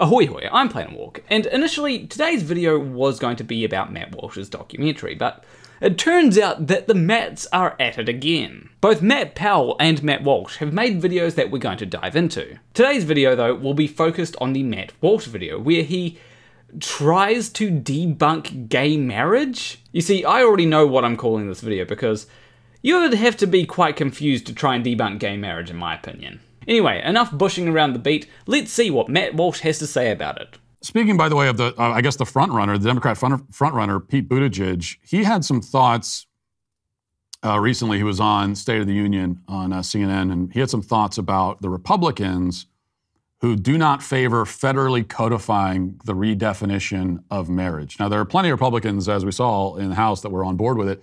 Ahoy hoy, I'm Planarwalk, and initially today's video was going to be about Matt Walsh's documentary, but it turns out that the Matts are at it again. Both Matt Powell and Matt Walsh have made videos that we're going to dive into. Today's video though will be focused on the Matt Walsh video, where he tries to debunk gay marriage? You see, I already know what I'm calling this video because you would have to be quite confused to try and debunk gay marriage in my opinion. Anyway, enough bushing around the beat. Let's see what Matt Walsh has to say about it. Speaking, by the way, of the, uh, I guess the front runner, the Democrat front, front runner, Pete Buttigieg, he had some thoughts uh, recently. He was on State of the Union on uh, CNN, and he had some thoughts about the Republicans who do not favor federally codifying the redefinition of marriage. Now, there are plenty of Republicans, as we saw in the House, that were on board with it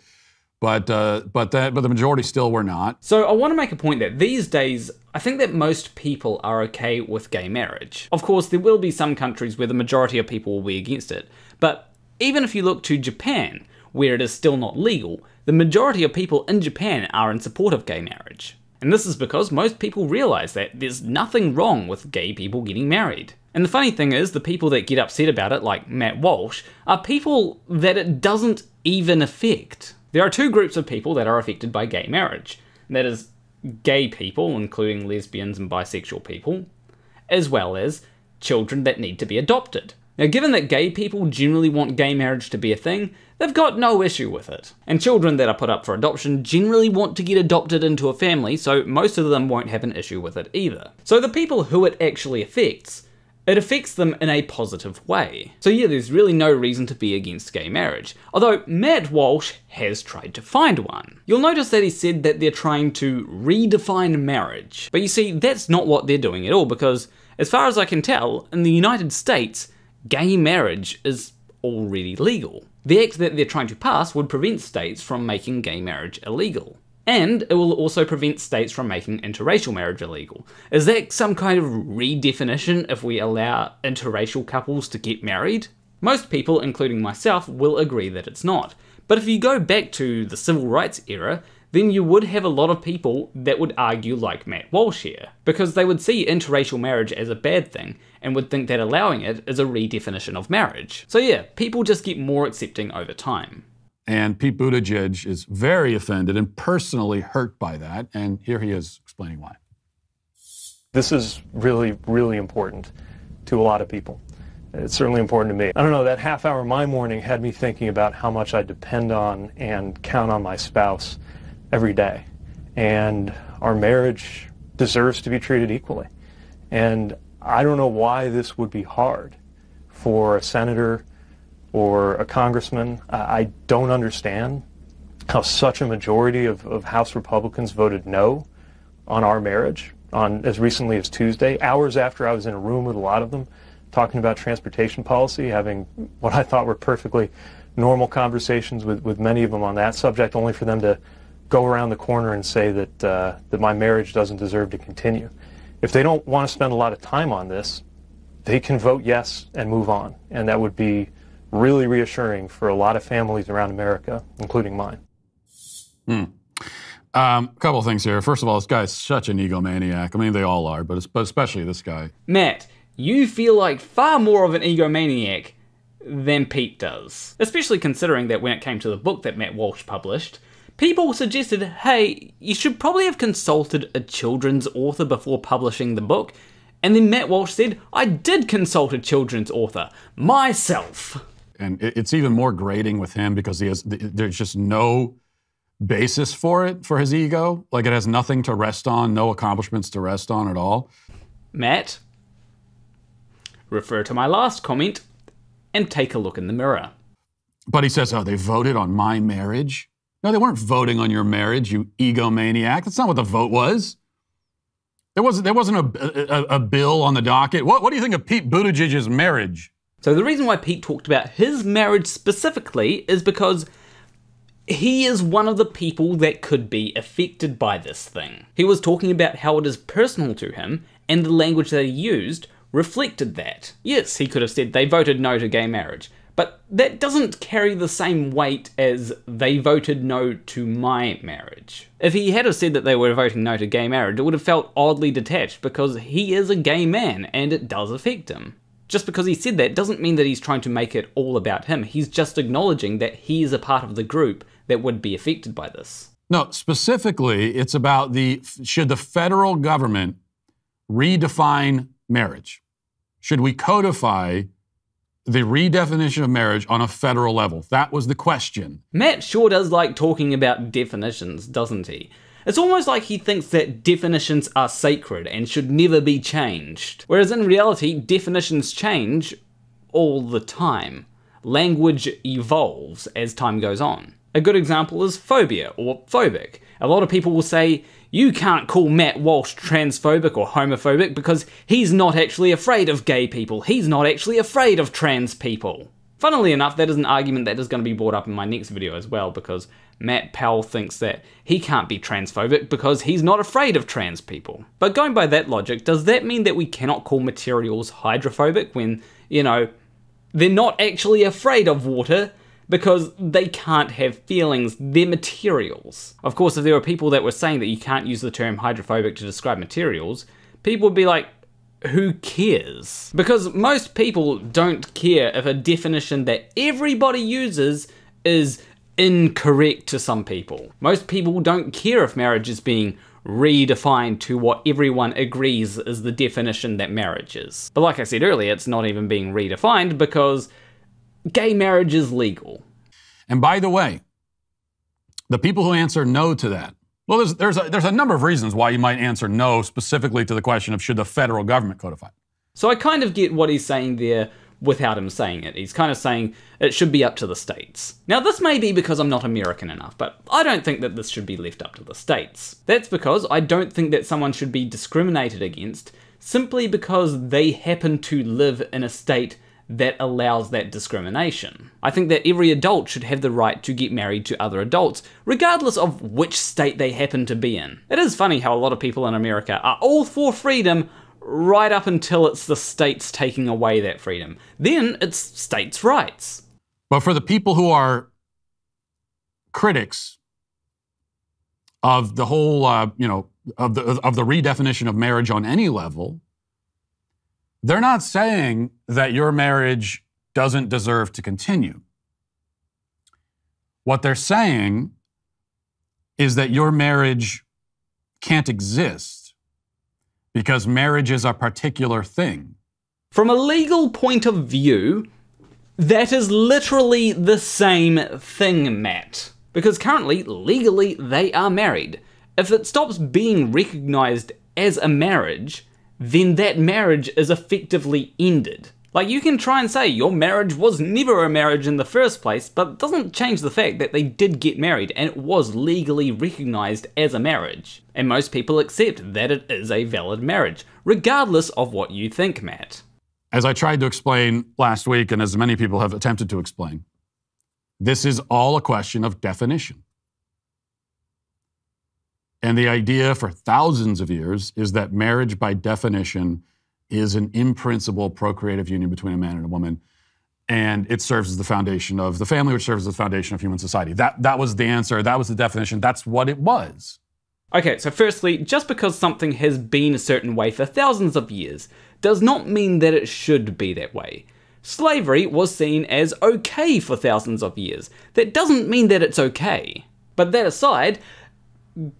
but uh, but that but the majority still were not. So I want to make a point that these days I think that most people are okay with gay marriage. Of course, there will be some countries where the majority of people will be against it, but even if you look to Japan, where it is still not legal, the majority of people in Japan are in support of gay marriage. And this is because most people realize that there's nothing wrong with gay people getting married. And the funny thing is, the people that get upset about it, like Matt Walsh, are people that it doesn't even affect. There are two groups of people that are affected by gay marriage. That is, gay people, including lesbians and bisexual people, as well as children that need to be adopted. Now, given that gay people generally want gay marriage to be a thing, they've got no issue with it. And children that are put up for adoption generally want to get adopted into a family, so most of them won't have an issue with it either. So the people who it actually affects it affects them in a positive way. So yeah, there's really no reason to be against gay marriage, although Matt Walsh has tried to find one. You'll notice that he said that they're trying to redefine marriage, but you see, that's not what they're doing at all, because as far as I can tell, in the United States, gay marriage is already legal. The act that they're trying to pass would prevent states from making gay marriage illegal and it will also prevent states from making interracial marriage illegal. Is that some kind of redefinition if we allow interracial couples to get married? Most people, including myself, will agree that it's not. But if you go back to the civil rights era, then you would have a lot of people that would argue like Matt Walsh here, because they would see interracial marriage as a bad thing and would think that allowing it is a redefinition of marriage. So yeah, people just get more accepting over time. And Pete Buttigieg is very offended and personally hurt by that. And here he is explaining why. This is really, really important to a lot of people. It's certainly important to me. I don't know, that half hour my morning had me thinking about how much I depend on and count on my spouse every day. And our marriage deserves to be treated equally. And I don't know why this would be hard for a senator or a congressman. I don't understand how such a majority of, of House Republicans voted no on our marriage on as recently as Tuesday, hours after I was in a room with a lot of them talking about transportation policy, having what I thought were perfectly normal conversations with, with many of them on that subject, only for them to go around the corner and say that, uh, that my marriage doesn't deserve to continue. If they don't want to spend a lot of time on this, they can vote yes and move on. And that would be really reassuring for a lot of families around America, including mine. Hmm. Um, a couple of things here. First of all, this guy's such an egomaniac. I mean, they all are, but, but especially this guy. Matt, you feel like far more of an egomaniac than Pete does. Especially considering that when it came to the book that Matt Walsh published, people suggested, hey, you should probably have consulted a children's author before publishing the book. And then Matt Walsh said, I did consult a children's author, myself and it's even more grating with him because he has there's just no basis for it for his ego. Like it has nothing to rest on no accomplishments to rest on at all. Matt refer to my last comment and take a look in the mirror. But he says oh they voted on my marriage? No they weren't voting on your marriage you egomaniac. That's not what the vote was. There wasn't there wasn't a, a, a bill on the docket. What, what do you think of pete buttigieg's marriage so the reason why Pete talked about his marriage specifically is because he is one of the people that could be affected by this thing. He was talking about how it is personal to him, and the language that he used reflected that. Yes, he could have said they voted no to gay marriage, but that doesn't carry the same weight as they voted no to my marriage. If he had said that they were voting no to gay marriage, it would have felt oddly detached because he is a gay man and it does affect him. Just because he said that doesn't mean that he's trying to make it all about him. He's just acknowledging that he is a part of the group that would be affected by this. No, specifically, it's about the should the federal government redefine marriage? Should we codify the redefinition of marriage on a federal level? That was the question. Matt sure does like talking about definitions, doesn't he? It's almost like he thinks that definitions are sacred and should never be changed. Whereas in reality, definitions change all the time. Language evolves as time goes on. A good example is phobia or phobic. A lot of people will say, you can't call Matt Walsh transphobic or homophobic because he's not actually afraid of gay people. He's not actually afraid of trans people. Funnily enough, that is an argument that is going to be brought up in my next video as well because Matt Powell thinks that he can't be transphobic because he's not afraid of trans people. But going by that logic, does that mean that we cannot call materials hydrophobic when, you know, they're not actually afraid of water because they can't have feelings, they're materials. Of course, if there were people that were saying that you can't use the term hydrophobic to describe materials, people would be like, who cares? Because most people don't care if a definition that everybody uses is incorrect to some people. Most people don't care if marriage is being redefined to what everyone agrees is the definition that marriage is. But like I said earlier, it's not even being redefined because gay marriage is legal. And by the way, the people who answer no to that, well, there's, there's, a, there's a number of reasons why you might answer no specifically to the question of should the federal government codify. So I kind of get what he's saying there without him saying it. He's kind of saying it should be up to the states. Now, this may be because I'm not American enough, but I don't think that this should be left up to the states. That's because I don't think that someone should be discriminated against simply because they happen to live in a state that allows that discrimination. I think that every adult should have the right to get married to other adults, regardless of which state they happen to be in. It is funny how a lot of people in America are all for freedom right up until it's the states taking away that freedom. Then it's states' rights. But for the people who are critics of the whole, uh, you know, of the of the redefinition of marriage on any level, they're not saying that your marriage doesn't deserve to continue. What they're saying is that your marriage can't exist because marriage is a particular thing. From a legal point of view, that is literally the same thing, Matt. Because currently, legally, they are married. If it stops being recognized as a marriage, then that marriage is effectively ended. Like, you can try and say your marriage was never a marriage in the first place, but it doesn't change the fact that they did get married and it was legally recognized as a marriage. And most people accept that it is a valid marriage, regardless of what you think, Matt. As I tried to explain last week, and as many people have attempted to explain, this is all a question of definition. And the idea for thousands of years is that marriage, by definition, is an in principle procreative union between a man and a woman. And it serves as the foundation of the family, which serves as the foundation of human society. That, that was the answer. That was the definition. That's what it was. Okay, so firstly, just because something has been a certain way for thousands of years does not mean that it should be that way. Slavery was seen as okay for thousands of years. That doesn't mean that it's okay. But that aside,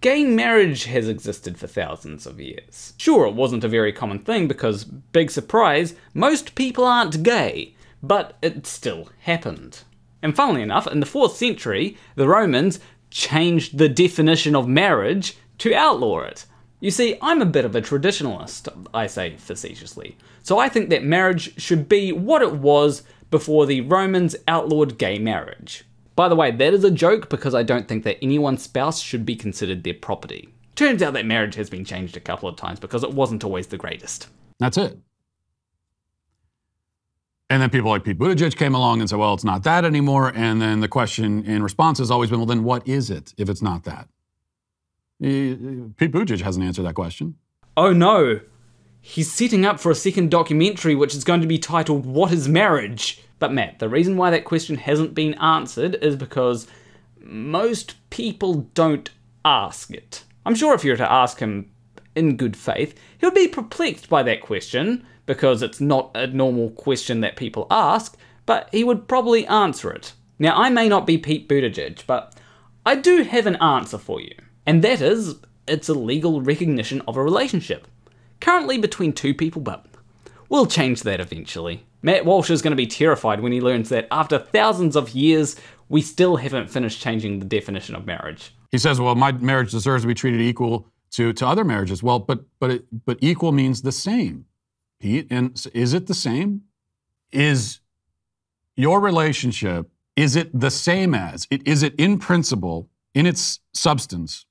gay marriage has existed for thousands of years. Sure, it wasn't a very common thing because, big surprise, most people aren't gay, but it still happened. And funnily enough, in the 4th century, the Romans changed the definition of marriage to outlaw it. You see, I'm a bit of a traditionalist, I say facetiously, so I think that marriage should be what it was before the Romans outlawed gay marriage. By the way, that is a joke because I don't think that anyone's spouse should be considered their property. Turns out that marriage has been changed a couple of times because it wasn't always the greatest. That's it. And then people like Pete Buttigieg came along and said, well, it's not that anymore. And then the question in response has always been, well, then what is it if it's not that? Pete Buttigieg hasn't answered that question. Oh no. He's setting up for a second documentary which is going to be titled What is Marriage? But Matt, the reason why that question hasn't been answered is because most people don't ask it. I'm sure if you were to ask him in good faith, he would be perplexed by that question, because it's not a normal question that people ask, but he would probably answer it. Now, I may not be Pete Buttigieg, but I do have an answer for you, and that is it's a legal recognition of a relationship. Currently between two people, but we'll change that eventually. Matt Walsh is going to be terrified when he learns that after thousands of years, we still haven't finished changing the definition of marriage. He says, "Well, my marriage deserves to be treated equal to, to other marriages." Well, but but it, but equal means the same, Pete. And is it the same? Is your relationship is it the same as it is it in principle, in its substance,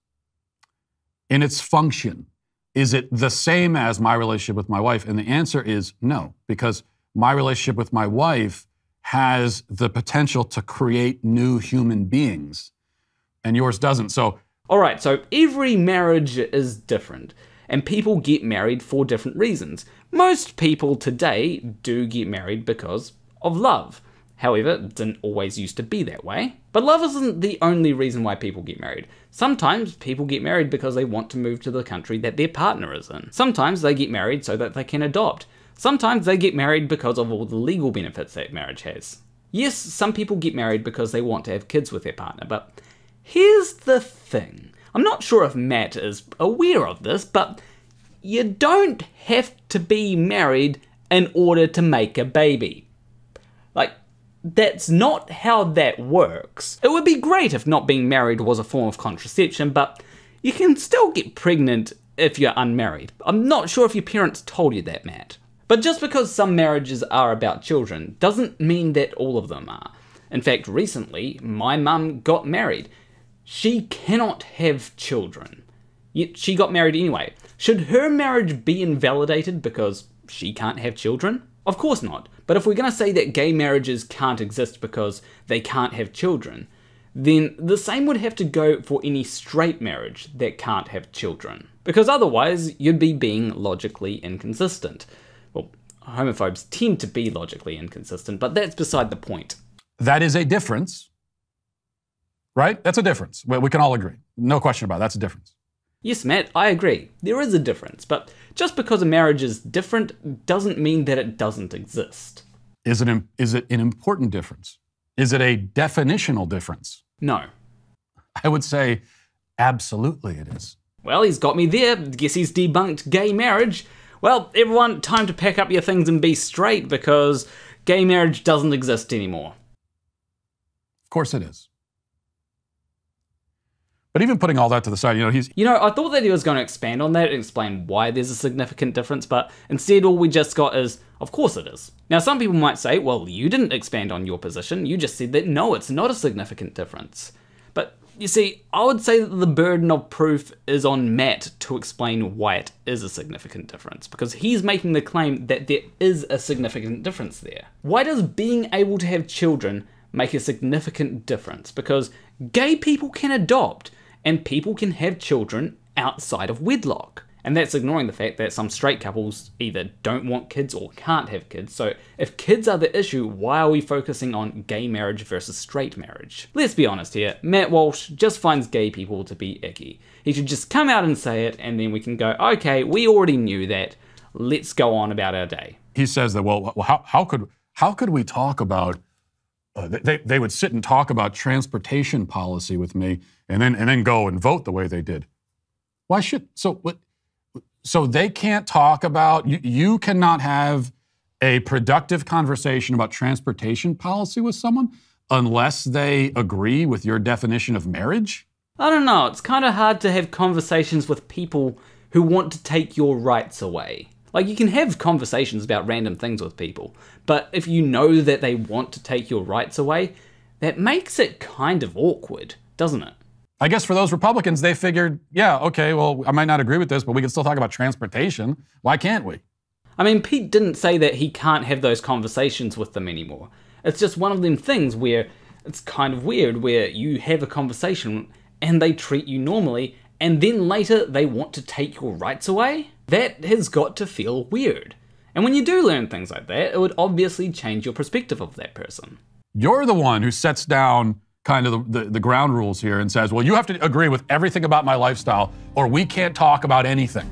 in its function? Is it the same as my relationship with my wife? And the answer is no, because my relationship with my wife has the potential to create new human beings, and yours doesn't. So, all right, so every marriage is different, and people get married for different reasons. Most people today do get married because of love. However, it didn't always used to be that way. But love isn't the only reason why people get married. Sometimes people get married because they want to move to the country that their partner is in. Sometimes they get married so that they can adopt. Sometimes they get married because of all the legal benefits that marriage has. Yes, some people get married because they want to have kids with their partner, but here's the thing. I'm not sure if Matt is aware of this, but you don't have to be married in order to make a baby. That's not how that works. It would be great if not being married was a form of contraception, but you can still get pregnant if you're unmarried. I'm not sure if your parents told you that, Matt. But just because some marriages are about children doesn't mean that all of them are. In fact, recently, my mum got married. She cannot have children. Yet she got married anyway. Should her marriage be invalidated because she can't have children? Of course not. But if we're going to say that gay marriages can't exist because they can't have children, then the same would have to go for any straight marriage that can't have children. Because otherwise, you'd be being logically inconsistent Well, homophobes tend to be logically inconsistent, but that's beside the point. That is a difference, right? That's a difference. We can all agree. No question about it. That's a difference. Yes, Matt, I agree. There is a difference, but just because a marriage is different doesn't mean that it doesn't exist. Is it, is it an important difference? Is it a definitional difference? No. I would say absolutely it is. Well, he's got me there. Guess he's debunked gay marriage. Well, everyone, time to pack up your things and be straight because gay marriage doesn't exist anymore. Of course it is. But even putting all that to the side, you know, he's. You know, I thought that he was going to expand on that and explain why there's a significant difference, but instead, all we just got is, of course it is. Now, some people might say, well, you didn't expand on your position. You just said that no, it's not a significant difference. But you see, I would say that the burden of proof is on Matt to explain why it is a significant difference, because he's making the claim that there is a significant difference there. Why does being able to have children make a significant difference? Because gay people can adopt, and people can have children outside of wedlock. And that's ignoring the fact that some straight couples either don't want kids or can't have kids. So, if kids are the issue, why are we focusing on gay marriage versus straight marriage? Let's be honest here, Matt Walsh just finds gay people to be icky. He should just come out and say it, and then we can go, okay, we already knew that. Let's go on about our day. He says that, well, how, how, could, how could we talk about uh, they, they would sit and talk about transportation policy with me and then, and then go and vote the way they did. Why should so what so they can't talk about, you, you cannot have a productive conversation about transportation policy with someone unless they agree with your definition of marriage? I don't know. It's kind of hard to have conversations with people who want to take your rights away. Like, you can have conversations about random things with people, but if you know that they want to take your rights away, that makes it kind of awkward, doesn't it? I guess for those Republicans, they figured, yeah, okay, well, I might not agree with this, but we can still talk about transportation. Why can't we? I mean, Pete didn't say that he can't have those conversations with them anymore. It's just one of them things where it's kind of weird where you have a conversation and they treat you normally, and then later they want to take your rights away? That has got to feel weird. And when you do learn things like that, it would obviously change your perspective of that person. You're the one who sets down kind of the, the, the, ground rules here and says, well, you have to agree with everything about my lifestyle or we can't talk about anything.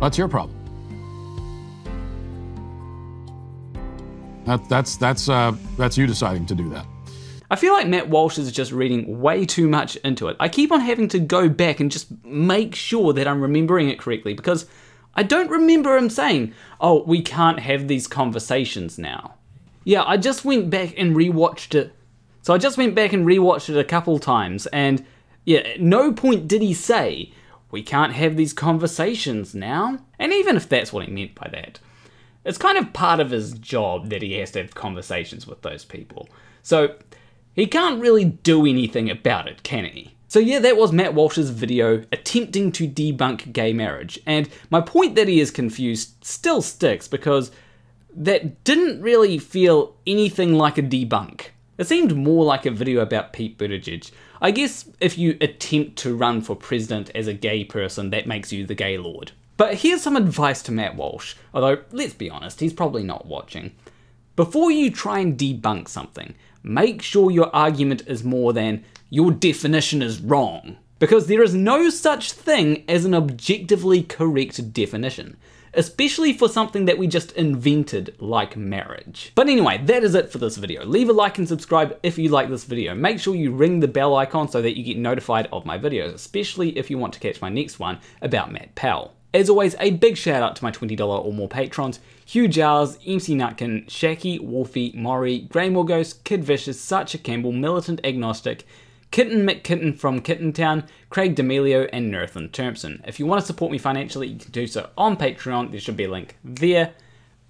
That's your problem. That, that's that's uh, that's you deciding to do that. I feel like Matt Walsh is just reading way too much into it. I keep on having to go back and just make sure that I'm remembering it correctly because I don't remember him saying, "Oh, we can't have these conversations now." Yeah, I just went back and rewatched it. So I just went back and rewatched it a couple times and yeah, at no point did he say, "We can't have these conversations now." And even if that's what he meant by that, it's kind of part of his job that he has to have conversations with those people. So he can't really do anything about it, can he? So yeah, that was Matt Walsh's video attempting to debunk gay marriage. And my point that he is confused still sticks because that didn't really feel anything like a debunk. It seemed more like a video about Pete Buttigieg. I guess if you attempt to run for president as a gay person, that makes you the gay lord. But here's some advice to Matt Walsh, although let's be honest, he's probably not watching. Before you try and debunk something, make sure your argument is more than your definition is wrong. Because there is no such thing as an objectively correct definition, especially for something that we just invented like marriage. But anyway, that is it for this video. Leave a like and subscribe if you like this video. Make sure you ring the bell icon so that you get notified of my videos, especially if you want to catch my next one about Matt Powell. As always, a big shout out to my $20 or more patrons Hugh Giles, MC Nutkin, SHaKie, Wolfie, Morrie, Graymore Ghost, Kid Vicious, Sacha Campbell, Militant Agnostic, Kitten McKitten from Kittentown, Craig D'Amelio, and Nurthen Thurmpson. If you want to support me financially, you can do so on Patreon. There should be a link there.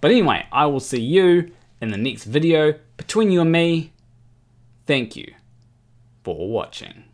But anyway, I will see you in the next video. Between you and me, thank you for watching.